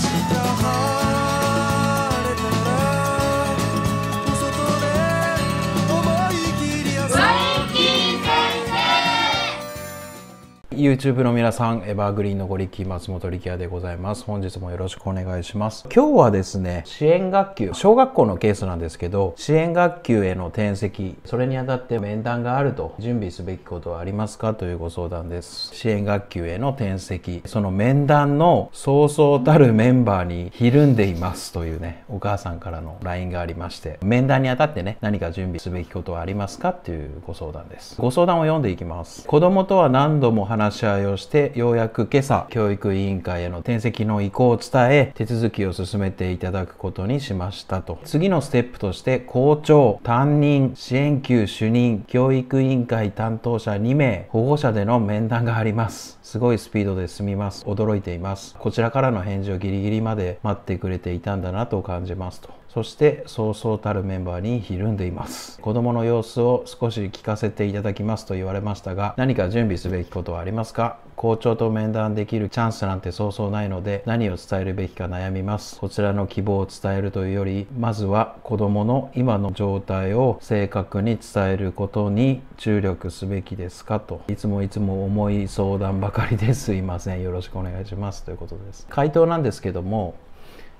晴れ YouTube の皆さん、エバーグリーンのご力松本力也でございます。本日もよろしくお願いします。今日はですね、支援学級、小学校のケースなんですけど、支援学級への転籍、それにあたって面談があると準備すべきことはありますか？というご相談です。支援学級への転籍、その面談のそうそうたるメンバーにひるんでいますというね、お母さんからの LINE がありまして、面談にあたってね、何か準備すべきことはありますか？っていうご相談です。ご相談を読んでいきます。子供とは何度も話し合いをして、ようやく今朝、教育委員会への転籍の意向を伝え、手続きを進めていただくことにしましたと。次のステップとして、校長、担任、支援級主任、教育委員会担当者2名、保護者での面談があります。すごいスピードで済みます。驚いています。こちらからの返事をギリギリまで待ってくれていたんだなと感じますと。そして、そうそうたるメンバーにひるんでいます。子供の様子を少し聞かせていただきますと言われましたが、何か準備すべきことはありますか？校長と面談できるチャンスなんてそうそうないので、何を伝えるべきか悩みます。こちらの希望を伝えるというより、まずは子供の今の状態を正確に伝えることに注力すべきですか？と。いつもいつも重い相談ばかりですいません。よろしくお願いします。ということです。回答なんですけども、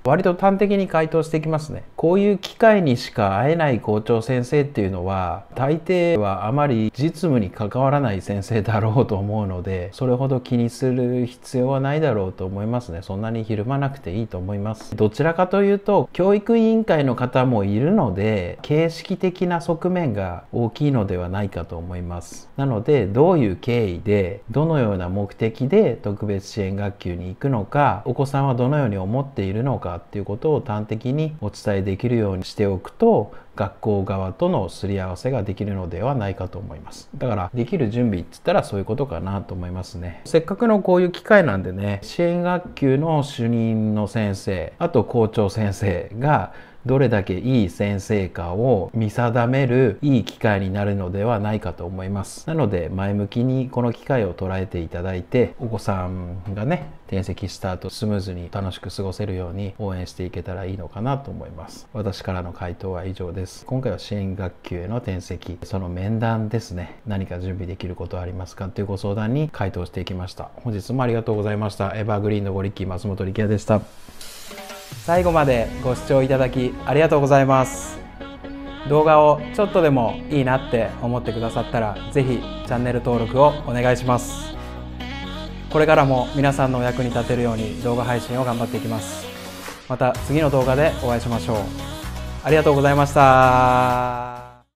割と端的に回答していきますね。こういう機会にしか会えない校長先生っていうのは、大抵はあまり実務に関わらない先生だろうと思うので、それほど気にする必要はないだろうと思いますね。そんなにひるまなくていいと思います。どちらかというと、教育委員会の方もいるので、形式的な側面が大きいのではないかと思います。なので、どういう経緯で、どのような目的で特別支援学級に行くのか、お子さんはどのように思っているのかっていうことを端的にお伝えできるようにしておくと、学校側とのすり合わせができるのではないかと思います。だから、できる準備って言ったらそういうことかなと思いますね。せっかくのこういう機会なんでね、支援学級の主任の先生、あと校長先生が、どれだけいい先生かを見定めるいい機会になるのではないかと思います。なので前向きにこの機会を捉えていただいてお子さんがね転籍した後スムーズに楽しく過ごせるように応援していけたらいいのかなと思います。私からの回答は以上です。今回は支援学級への転籍、その面談ですね。何か準備できることはありますかというご相談に回答していきました。本日もありがとうございました。エバーグリーンのご力松本力也でした。最後までご視聴いただきありがとうございます。動画をちょっとでもいいなって思ってくださったらぜひチャンネル登録をお願いします。これからも皆さんのお役に立てるように動画配信を頑張っていきます。また次の動画でお会いしましょう。ありがとうございました。